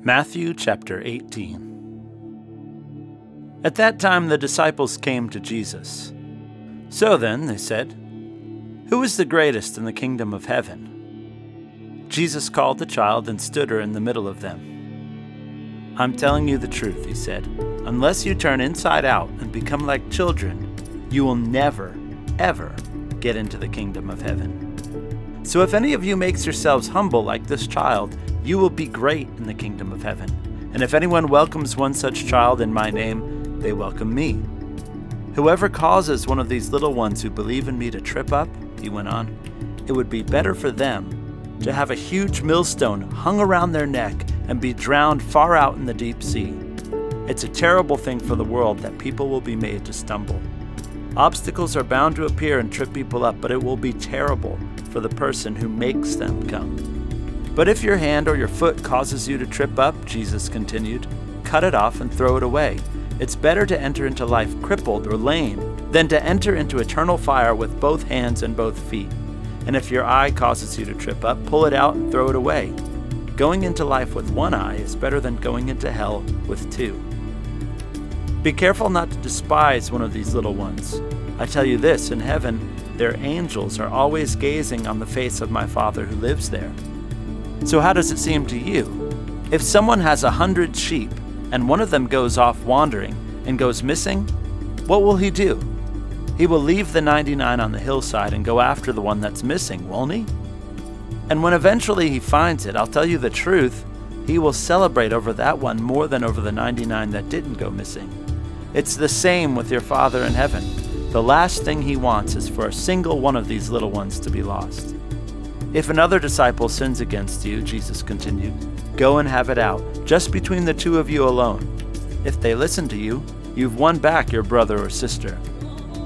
Matthew chapter 18. At that time the disciples came to Jesus. So then, they said, Who is the greatest in the kingdom of heaven? Jesus called the child and stood her in the middle of them. I'm telling you the truth, he said. Unless you turn inside out and become like children, you will never, ever get into the kingdom of heaven. So if any of you makes yourselves humble like this child, you will be great in the kingdom of heaven. And if anyone welcomes one such child in my name, they welcome me. Whoever causes one of these little ones who believe in me to trip up, he went on, it would be better for them to have a huge millstone hung around their neck and be drowned far out in the deep sea. It's a terrible thing for the world that people will be made to stumble. Obstacles are bound to appear and trip people up, but it will be terrible for the person who makes them come. But if your hand or your foot causes you to trip up, Jesus continued, cut it off and throw it away. It's better to enter into life crippled or lame than to enter into eternal fire with both hands and both feet. And if your eye causes you to trip up, pull it out and throw it away. Going into life with one eye is better than going into hell with two. Be careful not to despise one of these little ones. I tell you this in heaven, their angels are always gazing on the face of my Father who lives there. So, how does it seem to you? If someone has a hundred sheep and one of them goes off wandering and goes missing, what will he do? He will leave the 99 on the hillside and go after the one that's missing, won't he? And when eventually he finds it, I'll tell you the truth, he will celebrate over that one more than over the 99 that didn't go missing. It's the same with your Father in heaven. The last thing he wants is for a single one of these little ones to be lost. If another disciple sins against you, Jesus continued, go and have it out, just between the two of you alone. If they listen to you, you've won back your brother or sister.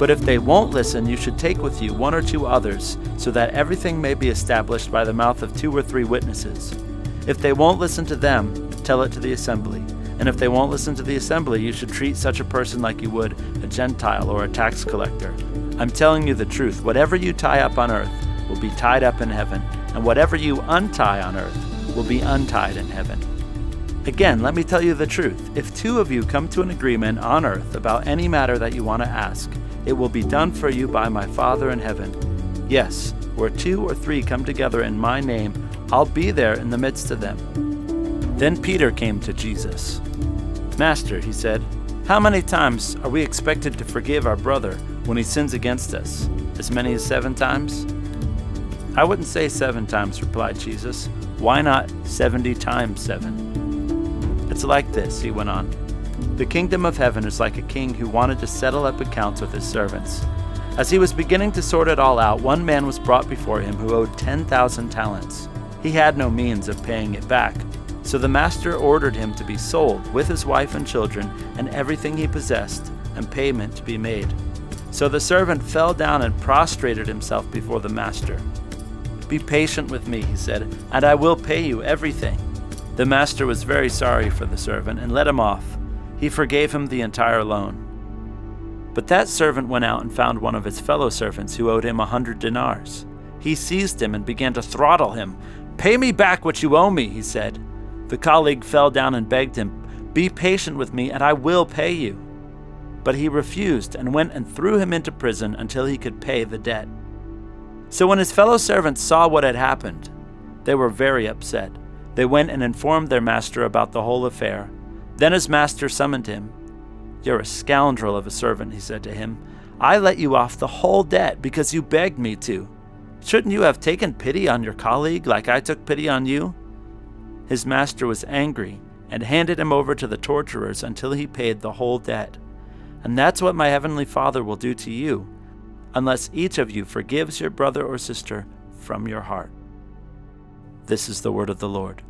But if they won't listen, you should take with you one or two others, so that everything may be established by the mouth of two or three witnesses. If they won't listen to them, tell it to the assembly. And if they won't listen to the assembly, you should treat such a person like you would a Gentile or a tax collector. I'm telling you the truth. Whatever you tie up on earth, will be tied up in heaven, and whatever you untie on earth will be untied in heaven. Again, let me tell you the truth. If two of you come to an agreement on earth about any matter that you want to ask, it will be done for you by my Father in heaven. Yes, where two or three come together in my name, I'll be there in the midst of them. Then Peter came to Jesus. Master, he said, how many times are we expected to forgive our brother when he sins against us? As many as seven times? I wouldn't say seven times, replied Jesus. Why not 70 times seven? It's like this, he went on. The kingdom of heaven is like a king who wanted to settle up accounts with his servants. As he was beginning to sort it all out, one man was brought before him who owed 10,000 talents. He had no means of paying it back. So the master ordered him to be sold with his wife and children and everything he possessed, and payment to be made. So the servant fell down and prostrated himself before the master. Be patient with me, he said, and I will pay you everything. The master was very sorry for the servant and let him off. He forgave him the entire loan. But that servant went out and found one of his fellow servants who owed him a hundred dinars. He seized him and began to throttle him. Pay me back what you owe me, he said. The colleague fell down and begged him, Be patient with me, and I will pay you. But he refused and went and threw him into prison until he could pay the debt. So when his fellow servants saw what had happened, they were very upset. They went and informed their master about the whole affair. Then his master summoned him. You're a scoundrel of a servant, he said to him. I let you off the whole debt because you begged me to. Shouldn't you have taken pity on your colleague like I took pity on you? His master was angry and handed him over to the torturers until he paid the whole debt. And that's what my heavenly Father will do to you unless each of you forgives your brother or sister from your heart. This is the word of the Lord.